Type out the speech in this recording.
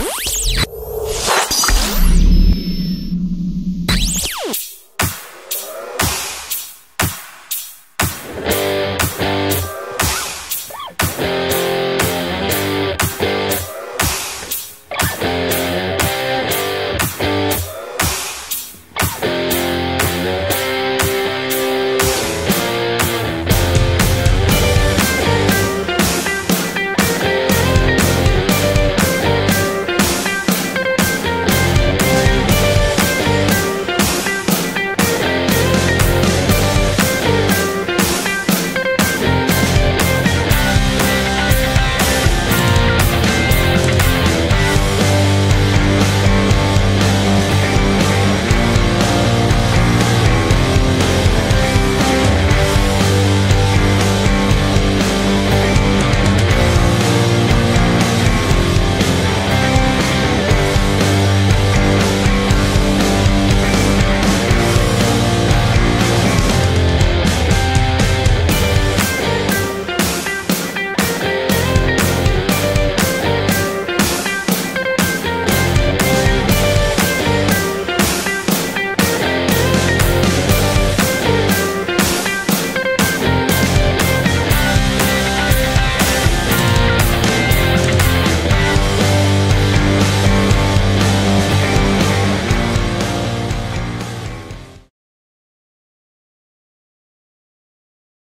Bye.